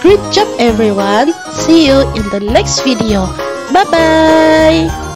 Great job everyone! See you in the next video. Bye bye!